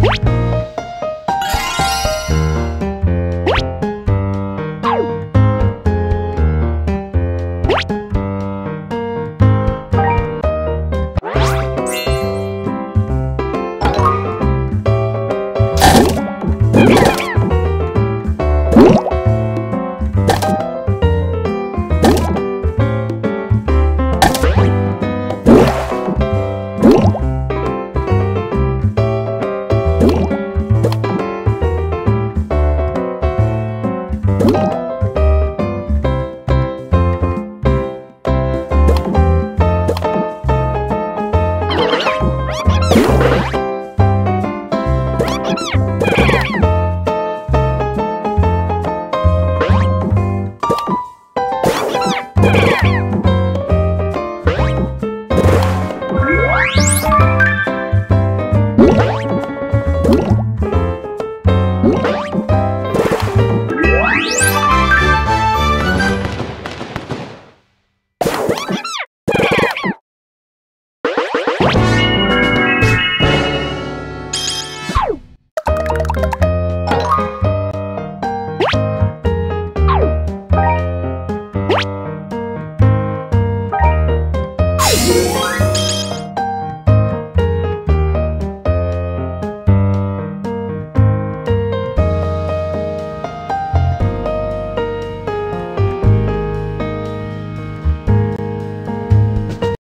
Bye. You